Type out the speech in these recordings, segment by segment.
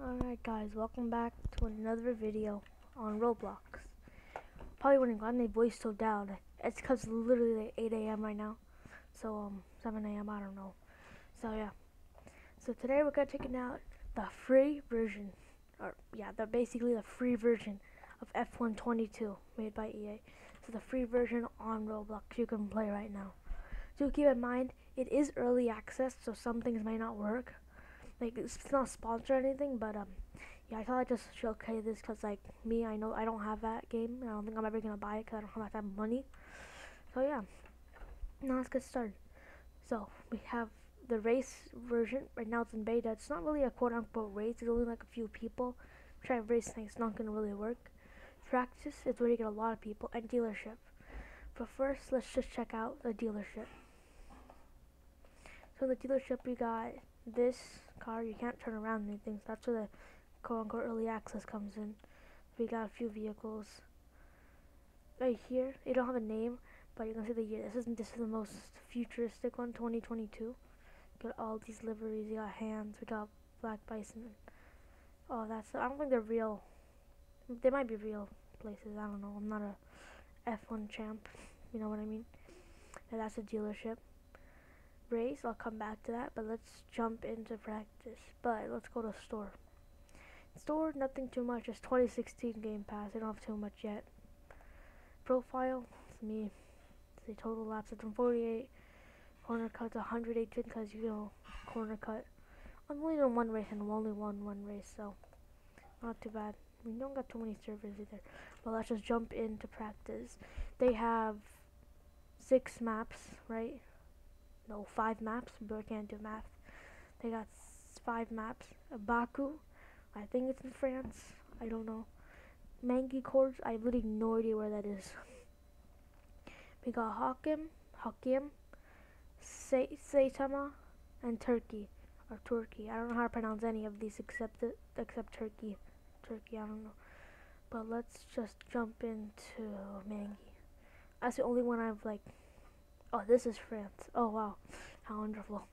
Alright guys, welcome back to another video on Roblox. Probably wondering why my voice so down. It's because literally like 8 a.m. right now. So, um, 7 a.m., I don't know. So, yeah. So today we're going to take out the free version. Or, yeah, the basically the free version of F1 22 made by EA. So the free version on Roblox you can play right now. Do keep in mind, it is early access, so some things might not work like it's not sponsored or anything, but um, yeah, I thought I'd just showcase this because like me, I know I don't have that game. I don't think I'm ever gonna buy it because I don't have that money. So yeah, now let's get started. So we have the race version right now. It's in beta. It's not really a quote unquote race. It's only like a few people. trying Try racing. It's not gonna really work. Practice is where you get a lot of people and dealership. But first, let's just check out the dealership. So the dealership we got this car, you can't turn around anything. So that's where the quote unquote early access comes in. We got a few vehicles. Right here, they don't have a name, but you can see the year. This is this is the most futuristic one, 2022. Got all these liveries. You got hands. We got black bison. Oh, that's. I don't think they're real. They might be real places. I don't know. I'm not a F1 champ. You know what I mean? And that's a dealership race. I'll come back to that, but let's jump into practice. But let's go to store. Store, nothing too much. It's 2016 Game Pass. I don't have too much yet. Profile, it's me. The total laps of 48. Corner cuts 118 because you know corner cut. I'm only doing one race and I'm only won one race, so not too bad. We don't got too many servers either. But let's just jump into practice. They have six maps, right? No five maps, but I can't do math. They got five maps. Baku, I think it's in France. I don't know. Magny-Cours, I have literally no idea where that is. We got Hakim, Hakim, Saitama, and Turkey, or Turkey. I don't know how to pronounce any of these except except Turkey. Turkey, I don't know. But let's just jump into Magny. That's the only one I've like Oh, this is France. Oh, wow. How wonderful.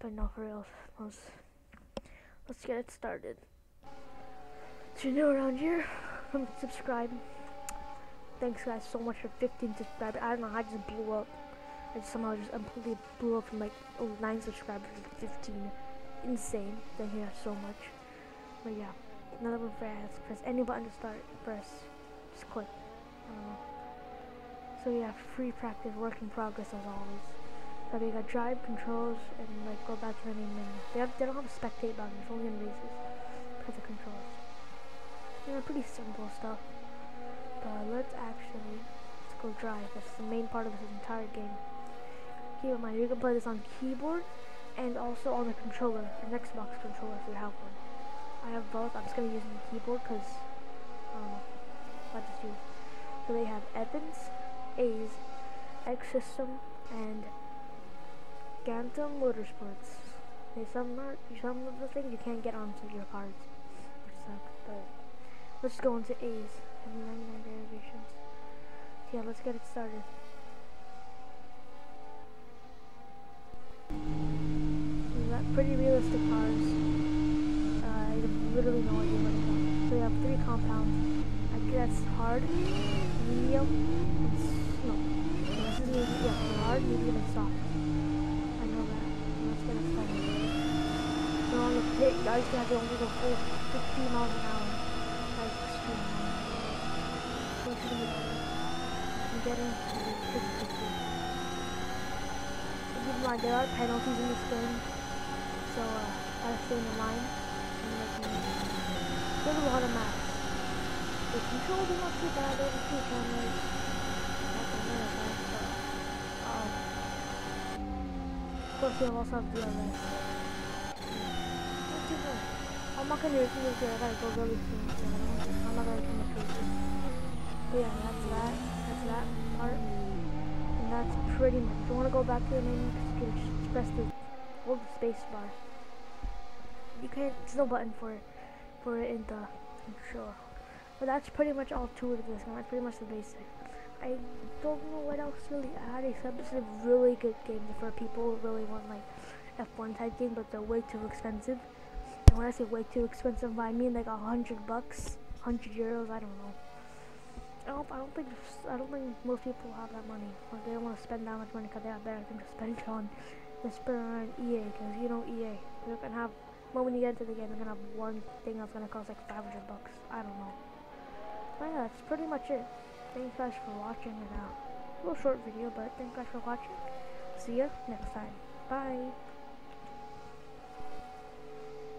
But no, for real. Let's, let's get it started. If you're new around here, subscribe. Thanks, guys, so much for 15 subscribers. I don't know, I just blew up. I just somehow just completely blew up from like oh, 9 subscribers to 15. Insane. Thank you guys so much. But yeah, another one for ads. Press any button to start. Press. Just click. So we have free practice, work in progress as always. So we got drive controls and like go back to the main menu. They have they don't have a spectate button, it's only in races. Because of controls. You know, pretty simple stuff. But let's actually let's go drive. That's the main part of this entire game. Keep in mind you can play this on keyboard and also on the controller, an Xbox controller if you have one. I have both. I'm just gonna use the keyboard because um, I just use. So they have Evans, A's, X System, and Gantom Motorsports. There's some not some of the things you can't get onto your cards, which suck. But let's go into A's and 99 derivations. Yeah, let's get it started. Got pretty realistic cars. Uh, I literally no idea what it's on. So we have three compounds. I guess hard, medium, No, this is medium, yeah, hard, medium, and soft. I know that. Get it started. So on the pit, guys have to only go full 50 miles an hour. That's extreme. To the middle. I'm getting 50 50. Keep in mind, there are penalties in this game. So, uh, I gotta stay in the line. And there's a lot of maps. Controls are not too bad, there's a few cameras. course you'll also have DRS. I'm not gonna do this I gotta go really soon, so I'm not gonna do much racing. But yeah, that's that. That's that part. And that's pretty much. If you wanna go back to the you can just press the hold the space bar. You can't there's no button for for it in the control. But that's pretty much all to it this game. That's pretty much the basic. I don't know what else really add except it's a really good game for people who really want like F1 type game, but they're way too expensive. And when I say way too expensive, I mean like a hundred bucks, hundred euros. I don't know. I don't, I don't think I don't think most people have that money. Or they don't want to spend that much money because they have better things to spend it on. They spend on EA because you know EA. They're gonna have. Well, when you get into the game, they're gonna have one thing that's gonna cost like 500 bucks. I don't know. Yeah, that's pretty much it. Thank you guys for watching. And uh, a little short video, but thank you guys for watching. See ya next time. Bye.